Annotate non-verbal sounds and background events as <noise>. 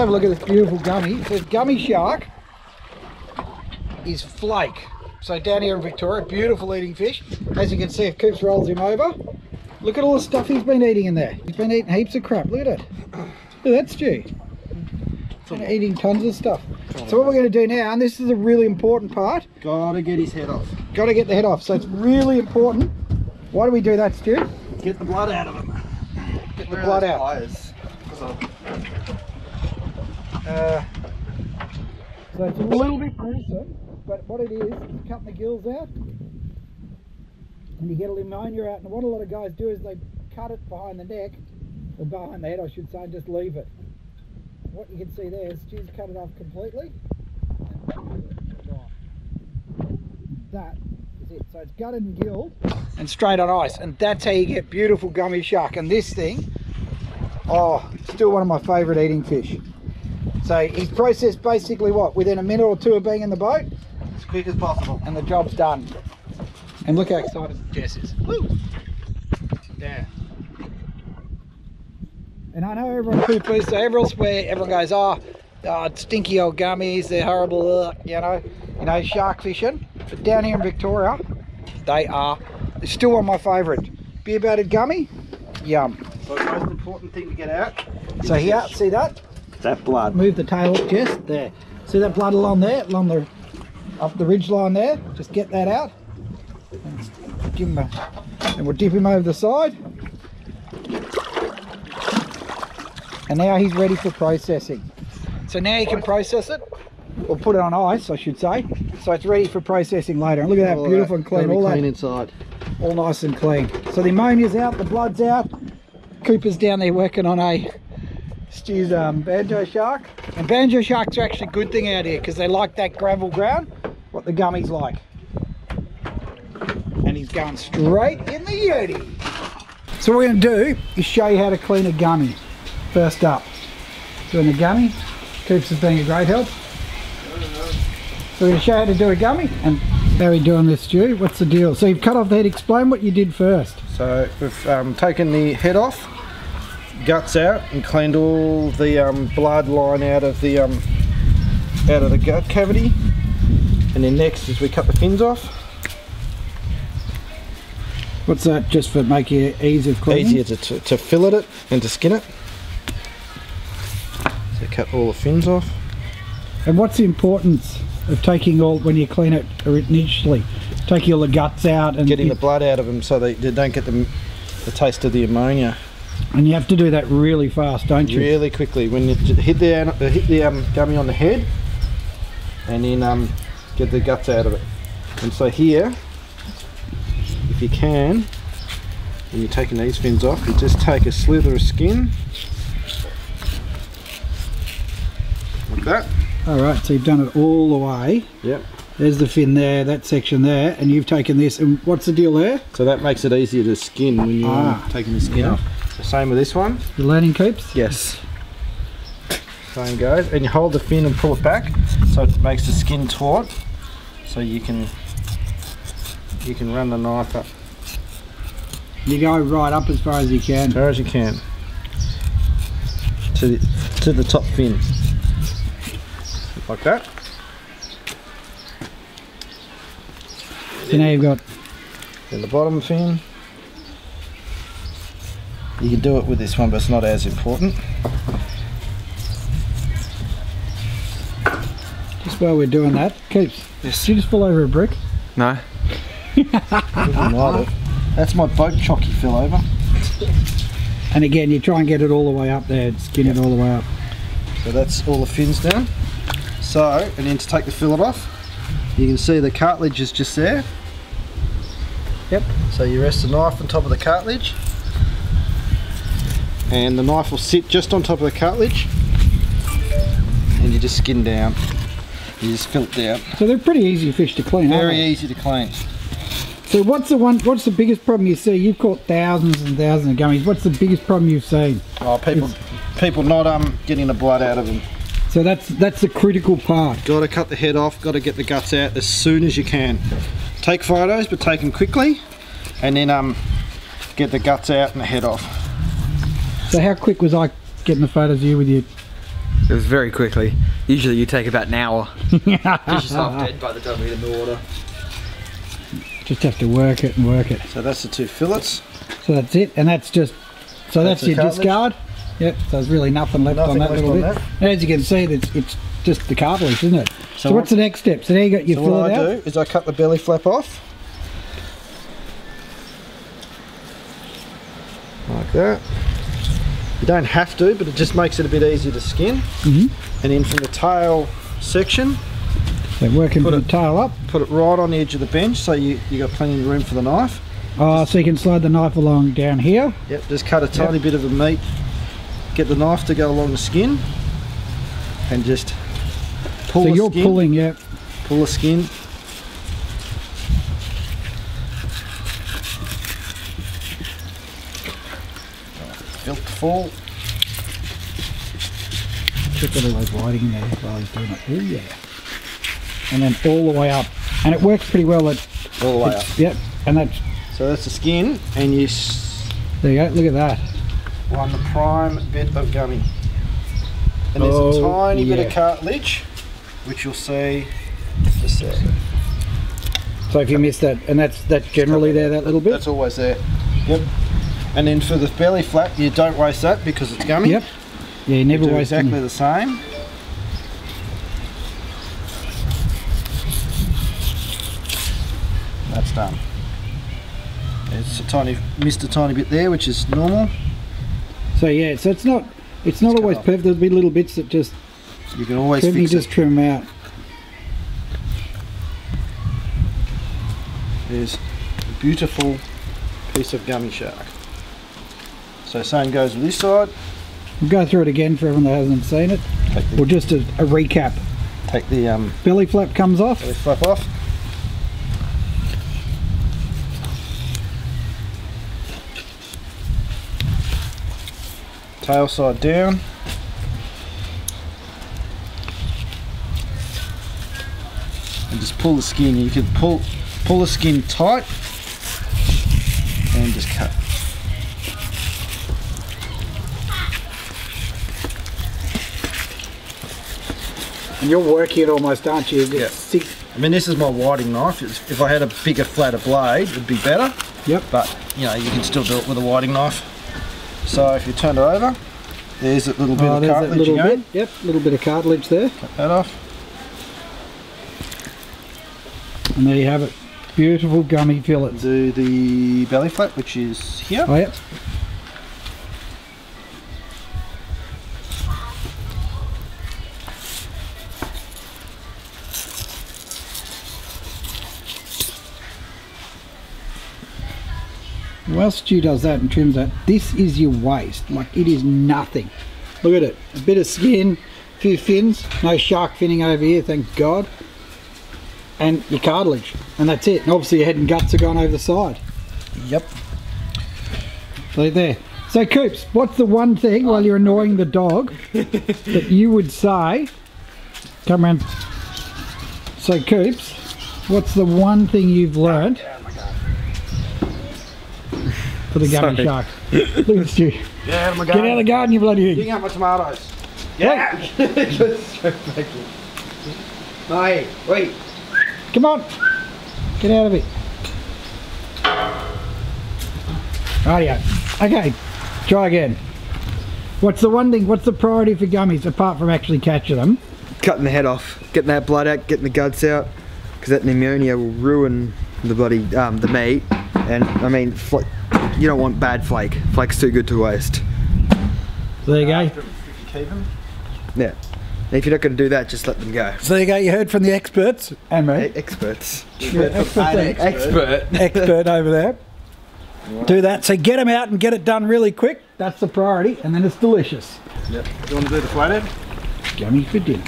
have a look at this beautiful gummy. So gummy shark is flake. So down here in Victoria, beautiful eating fish. As you can see, if Coops rolls him over, look at all the stuff he's been eating in there. He's been eating heaps of crap. Look at it. Look at that, Stu. Been eating tons of stuff. So what we're going to do now, and this is a really important part, Gotta get his head off. got to get the head off. So it's really important. Why do we do that, Stu? Get the blood out of him. Get the blood out. Pliers. Uh, so it's a little bit gruesome, but what it is, is cutting the gills out and you get a ammonia out. And what a lot of guys do is they cut it behind the neck, or behind the head, I should say, and just leave it. What you can see there is Stu's cut it off completely. That is it. So it's gutted and gilled and straight on ice, and that's how you get beautiful gummy shark. And this thing, oh, still one of my favourite eating fish. So he's processed basically what within a minute or two of being in the boat, As quick as possible. and the job's done. And look how excited Jess is. Woo! Yeah. And I know everyone poo-poos, so everyone swear, everyone goes, oh, oh, stinky old gummies, they're horrible, ugh," you know, you know, shark fishing. But down here in Victoria, they are, they're still one of my favourite. Beer battered gummy, yum. So the most important thing to get out. So here, see that? That blood. Move the tail up just there. See that blood along there, along the up the ridge line there? Just get that out. And give him a, and we'll dip him over the side. And now he's ready for processing. So now you can process it, or put it on ice, I should say. So it's ready for processing later. And look at that, All beautiful and clean. All clean that, inside. all nice and clean. So the ammonia's out, the blood's out. Cooper's down there working on a Stu's um, banjo shark. And banjo sharks are actually a good thing out here because they like that gravel ground, what the gummies like. And he's going straight in the yeti. So what we're going to do is show you how to clean a gummy. First up, doing a gummy. Coops has being a great help. So we're going to show you how to do a gummy. And how are we doing this, Stu? What's the deal? So you've cut off the head. Explain what you did first. So we've um, taken the head off, guts out, and cleaned all the um, blood line out of the um, out of the gut cavity. And then next is we cut the fins off. What's that? Just for making it easier of cleaning? Easier to, to, to fillet it and to skin it. So cut all the fins off. And what's the importance of taking all when you clean it initially? Taking all the guts out and Getting the blood out of them so they, they don't get the, the taste of the ammonia. And you have to do that really fast, don't you? really quickly when you hit the uh, hit the um, gummy on the head and then um, get the guts out of it and so here if you can when you're taking these fins off you just take a slither of skin like that All right, so you've done it all the way. yep There's the fin there, that section there, and you've taken this. And what's the deal there? so that makes it easier to skin when you're Ah. taking the skin off the same with this one The learning coops? Yes. Same goes, and you hold the fin and pull it back, so it makes the skin taut, so you can you can run the knife up You go right up as far as you can. as far as you can to the, to the top fin, like that. So now you've got Then the bottom fin. You can do it with this one, but it's not as important. just while we're doing that, coops. Did you just fall over a brick? No. That's my boat chock he fell over. And again, you try and get it all the way up there, skin it all the way up. So that's all the fins down. So, and then to take the fillet off, you can see the cartilage is just there. Yep. So you rest the knife on top of the cartilage. And the knife will sit just on top of the cartilage. And you just skin down. You just fill it down. So they're pretty easy fish to clean, aren't Very easy to clean. So what's the one? What's the biggest problem you see? You've caught thousands and thousands of gummies. What's the biggest problem you've seen? Oh, people, people not um getting the blood out of them. So that's that's the critical part. Got to cut the head off. Got to get the guts out as soon as you can. Take photos, but take them quickly, and then um get the guts out and the head off. So how quick was I getting the photos of you with you? It was very quickly. Usually you take about an hour. <laughs> Fish yourself dead by the time we get in the water. Just have to work it and work it. So that's the two fillets. So that's it, and that's just so that's, That's your cartilage? discard. Yep. So there's really nothing left Nothing on that left little on bit. And as you can see, it's it's just the cartilage, isn't it? So, So what's the next step? So now you got your So what fillet I out. do is I cut the belly flap off. Like that. You don't have to, but it just makes it a bit easier to skin. Mhm. And then from the tail section, So working Put it- the tail up. put it right on the edge of the bench so you, you got plenty of room for the knife. Oh, so you can slide the knife along down here. Yep, just cut a tiny bit of the meat, get the knife to go along the skin, and just pull skin. so you're skin, pulling, yeah. pull the skin. Fall. Check the little whiting there while he's doing it. Oh yeah. And then all the way up. And it works pretty well at all the way up. Yep. And that's So that's the skin, and you s- there you go, look at that. one the prime bit of gummy. And there's a Oh, tiny bit of cartilage, which you'll see just there. So if you miss that and that's that's generally there that little bit. That's always there. Yep. And then for the belly flap, you don't waste that because it's gummy. Yep. Yeah, you You never do waste exactly any. the same. That's done. It's a tiny, missed a tiny bit there, which is normal. So yeah, so it's not it's not It's always perfect. There'll be little bits that just You can always you fix just it. trim out. There's a beautiful piece of gummy shark. So same goes with this side. We'll go through it again for everyone that hasn't seen it. The, Or just a, a recap. take the um, Belly flap comes off. belly flap off. Tail side down. And just pull the skin. You can pull pull the skin tight and just cut. And you're working it almost, aren't you? Yeah. Six, I mean, this is my whiting knife. If I had a bigger, flatter blade, it'd be better. Yep. But you know, you can still do it with a whiting knife. So if you turn it over, there's a little bit Oh, of cartilage little again. bit. Yep, little bit of cartilage there. Cut that off. And there you have it. Beautiful gummy fillets. Do the belly flap, which is here. Oh yep. While Stu does that and trims that, this is your waste. Like it is nothing. Look at it. A bit of skin, a few fins, no shark finning over here, thank God. And your cartilage. And that's it. And obviously your head and guts are gone over the side. Yep. So there. So Coops, what's the one thing while you're annoying the dog <laughs> that you would say? Come around. So Coops, what's the one thing you've learned for the gummy Sorry. shark? Look at Stu. Get out of Get out of the garden, you bloody Dig thing. out my tomatoes. Yeah. <laughs> Hey, wait. Come on. Get out of it. Rightio. Okay, try again. What's the one thing, what's the priority for gummies apart from actually catching them? Cutting the head off, getting that blood out, getting the guts out, because that ammonia will ruin the bloody um, the meat. And I mean, you don't want bad flake. Flake's too good to waste. There you go. If Yeah. If you're not going to do that, just let them go. So there you go, you heard from the experts. And me. E- Experts. <laughs> Yeah, expert, Expert. expert over there. Do that. So get them out and get it done really quick. That's the priority, and then it's delicious. Yep. Do You want to do the flathead? Gummy for dinner.